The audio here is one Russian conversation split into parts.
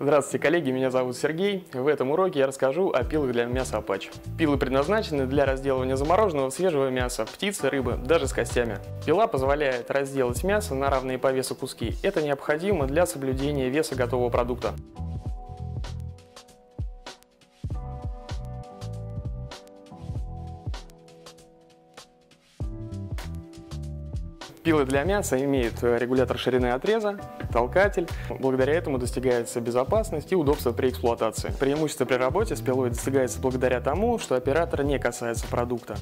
Здравствуйте, коллеги, меня зовут Сергей. В этом уроке я расскажу о пилах для мяса Apache. Пилы предназначены для разделывания замороженного свежего мяса, птицы, рыбы, даже с костями. Пила позволяет разделать мясо на равные по весу куски. Это необходимо для соблюдения веса готового продукта. Пилы для мяса имеют э, регулятор ширины отреза, толкатель. Благодаря этому достигается безопасность и удобство при эксплуатации. Преимущество при работе с пилой достигается благодаря тому, что оператор не касается продукта.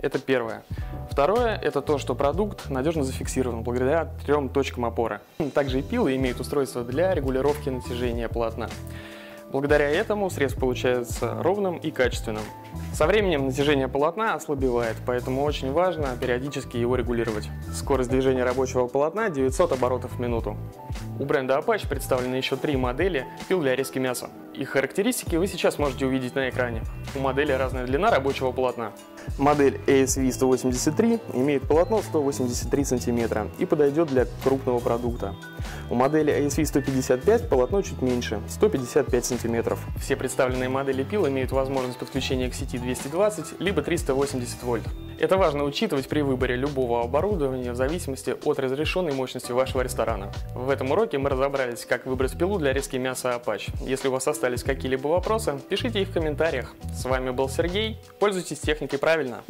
Это первое. Второе – это то, что продукт надежно зафиксирован благодаря трем точкам опоры. Также и пилы имеют устройство для регулировки натяжения полотна. Благодаря этому срез получается ровным и качественным. Со временем натяжение полотна ослабевает, поэтому очень важно периодически его регулировать. Скорость движения рабочего полотна 900 оборотов в минуту. У бренда Apache представлены еще три модели пил для резки мяса. Их характеристики вы сейчас можете увидеть на экране. У модели разная длина рабочего полотна. Модель ASV 183 имеет полотно 183 см и подойдет для крупного продукта. У модели ASV 155 полотно чуть меньше, 155 см. Все представленные модели пил имеют возможность подключения к сети 220 либо 380 вольт. Это важно учитывать при выборе любого оборудования в зависимости от разрешенной мощности вашего ресторана. В этом уроке мы разобрались, как выбрать пилу для резки мяса Apache. Если у вас остались какие-либо вопросы, пишите их в комментариях. С вами был Сергей. Пользуйтесь техникой правильно.